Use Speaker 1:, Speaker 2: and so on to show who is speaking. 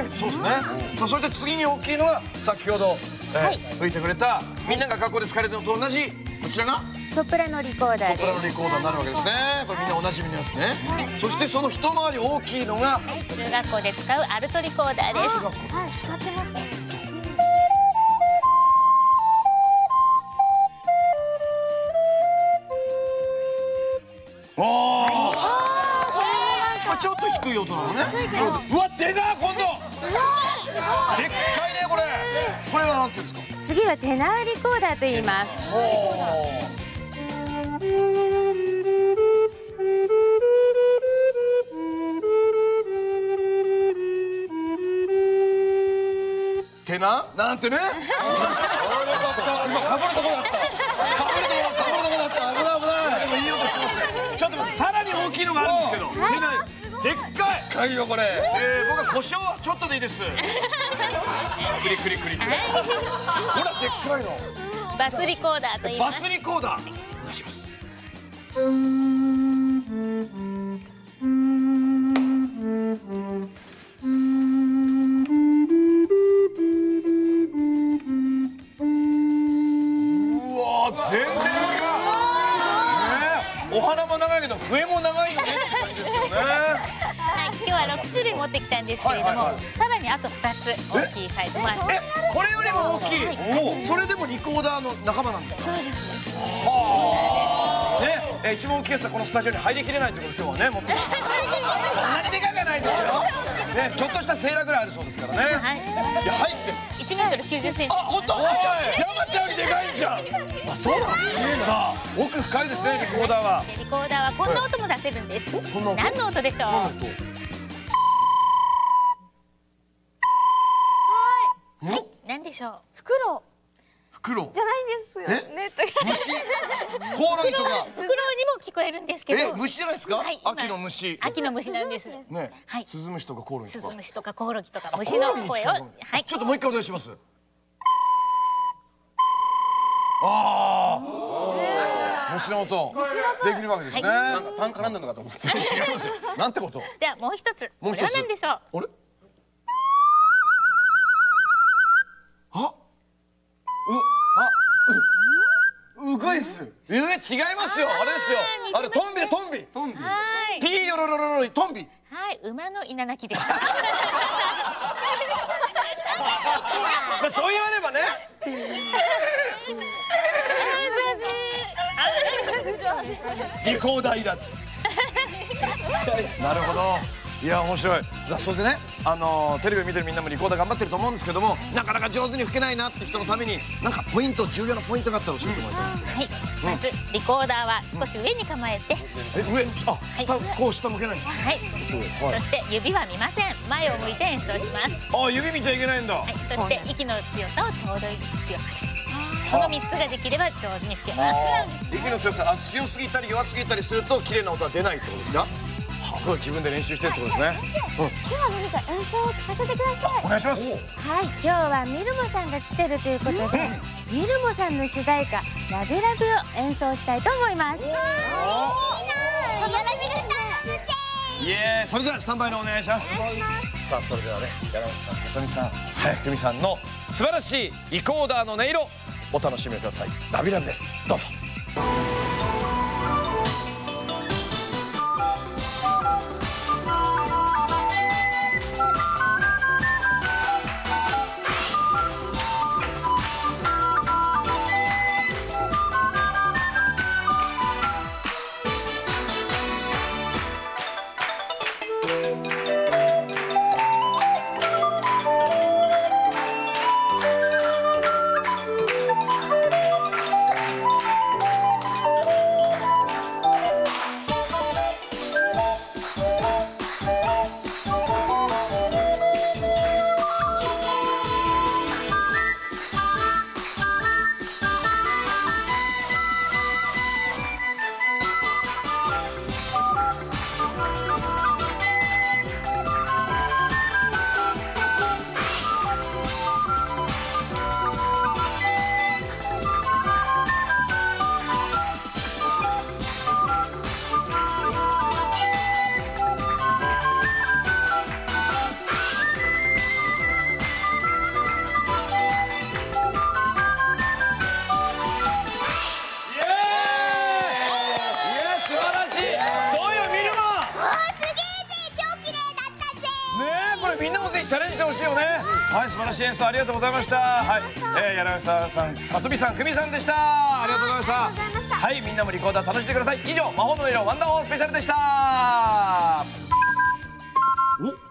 Speaker 1: いそうですね、さあそして次に大きいのは先ほど、えー
Speaker 2: はい。
Speaker 1: 吹いてくれたみんなが学校で使われるのと同じこちらが？
Speaker 2: ソプラノリコーダー
Speaker 1: ソプラノ
Speaker 2: で
Speaker 1: リコーダーになるわけですね。これみんなおなじみのやつね。そしてその一回り大きいのが？
Speaker 2: す中学校で使うアルトリコーダーです。
Speaker 3: はい。使ってます。
Speaker 1: おおこれちょっと低い音なのね。うわでかっ今度
Speaker 2: 次はテナーリコーダーと言います。
Speaker 1: てな？なんてね？
Speaker 4: 今かぶるとこだったかぶるとこだった危ない危ない
Speaker 1: でもいい音してますねちょっと待ってさらに大きいのがあるんですけどでっかい
Speaker 4: かいよこれ
Speaker 1: えー、僕は胡椒ちょっとでいいですクリクリクリクリほらでっかいの
Speaker 2: バスリコーダーと言い
Speaker 1: バ
Speaker 2: ます
Speaker 1: スリコーダーお願いしますうわ全然違うねお花も長いけど笛も長いよねって感じですよね
Speaker 2: はい、今日は6種類持ってきたんですけれども、
Speaker 1: はいはいはい。
Speaker 2: さらにあと2つ大きいサイズもある。
Speaker 1: えこれよりも大きい、それでもリコーダーの仲間なんですか？はあ。ね。え一番大きいやつはこのスタジオに入りきれないということを今日はね持ってきてそんなにでかくはないですよ。ねちょっとしたセーラーぐらいあるそうですからね、
Speaker 2: はい。
Speaker 1: い、や入って。
Speaker 2: 1メートル90センチ。
Speaker 1: あ本当？山ちゃんでかいじゃん。あそうなのさあ奥深いですねリコーダーは。
Speaker 2: リコーダーはこんな音も出せるんです。
Speaker 1: こんな音？
Speaker 2: 何の音でしょう？しょう。
Speaker 3: 袋。
Speaker 1: 袋。
Speaker 3: じゃないんですよ。ねと
Speaker 1: 虫？コオロギとか。
Speaker 2: 袋にも聞こえるんですけど。
Speaker 1: え虫じゃないですか、
Speaker 2: はい今。
Speaker 1: 秋の虫。
Speaker 2: 秋の虫なんです。
Speaker 1: ね、
Speaker 2: はい。
Speaker 1: スズムシとかコオロギ
Speaker 2: ス
Speaker 1: とか。
Speaker 2: ズムシとかコオロギとか
Speaker 1: あ
Speaker 2: 虫の声を。はい。
Speaker 1: ちょっともう一回お願いします。ああ虫の音。できるわけですね、
Speaker 4: なんかパン絡んだのかと思って。
Speaker 1: 違いますよ。なんてこと？
Speaker 2: ではもう一つ。
Speaker 1: もう一つ。
Speaker 2: これは何でしょう？
Speaker 1: あれ？
Speaker 4: いっす。
Speaker 1: うえ違いますよ。あれですよ。あれトンビだトンビ。
Speaker 4: トンビ。
Speaker 2: はい。
Speaker 1: ピーヨロロロロイトンビ。
Speaker 2: はい馬の稲鳴きで
Speaker 1: そう言わればね。リコーダーい。らず なるほどいや面白い。さあそしてねあのーテレビ見てるみんなもリコーダー頑張ってると思うんですけどもなかなか上手に吹けないなって人のためになんかポイント重要なポイントがあったら教えてもらいたいんです
Speaker 2: はい。まずリコーダーは少し上に構えて。
Speaker 1: けどえ上あ下こう下向けないんだ
Speaker 2: はい。そして指は見ません。前を向いて演奏します。
Speaker 1: あ指見ちゃいけないんだ。
Speaker 2: はい。そして息の強さをちょうどいい強さ。この3つができれば上手に吹けます。
Speaker 1: 息の強さあ強すぎたり弱すぎたりすると綺麗な音は出ないってことですか？はあこれ自分で練習してるってことですね。
Speaker 3: 今日は何か演奏を聞かせてください。
Speaker 1: お願いします。
Speaker 2: はい今日はミルモさんが来てるということでミルモさんの主題歌「ラブラブ」を演奏したいと思います。
Speaker 3: よろしく頼むぜ
Speaker 1: イエーイそれじゃあスタンバイのお願いします。さあそれではね山本さん里見さんはい久美さんの素晴らしいリコーダーの音色お楽しみください。ラビラブです。どうぞみんなもぜひチャレンジしてほしいよね。はい素晴らしい演奏ありがとうございました。はい、えー、柳沢さんさとみさん久美さんでした。
Speaker 3: ありがとうございました。
Speaker 1: はいみんなもリコーダー楽しんでください。以上魔法の音色ワンダーホースペシャルでした。お